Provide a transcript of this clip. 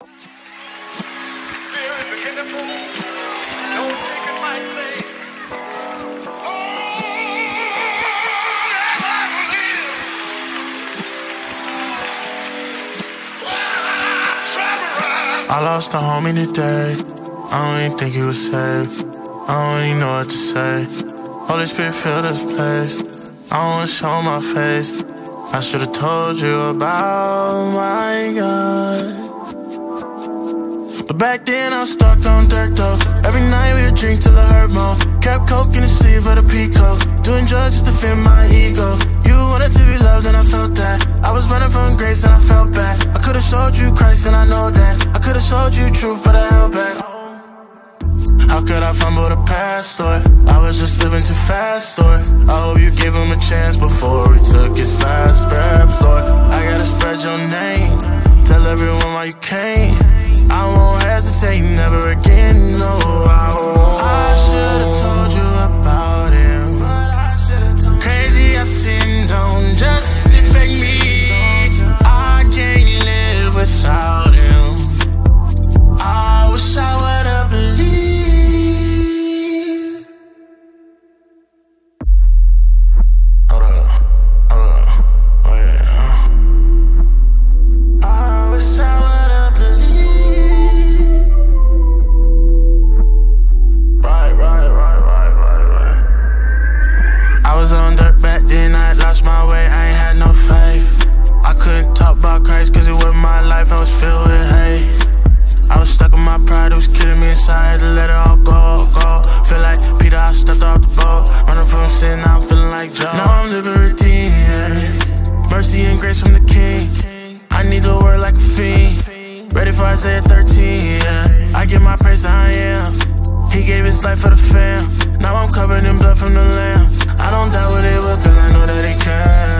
I will live." Travel I lost a homie today. I don't even think he was safe. I don't even know what to say. Holy Spirit, fill this place. I don't wanna show my face. I should've told you about my God. Back then I was stuck on dirt though. Every night we would drink till I hurt more. Kept coke in the sleeve of the Pico. Doing drugs just to fit my ego. You wanted to be loved and I felt that. I was running from grace and I felt bad. I could've showed you Christ and I know that. I could've showed you truth, but I held back. How could I fumble the past, Lord? I was just living too fast, Lord. I hope you gave him a chance before he took his last breath, Lord. Inside, I had to let it all go, go. Feel like Peter, I stepped off the boat. Running from sin, now I'm feeling like Joe. Now I'm living redeemed, yeah. Mercy and grace from the King. I need the word like a fiend. Ready for Isaiah 13, yeah. I give my praise to I am. He gave his life for the fam. Now I'm covered in blood from the lamb. I don't doubt what it will, cause I know that he can.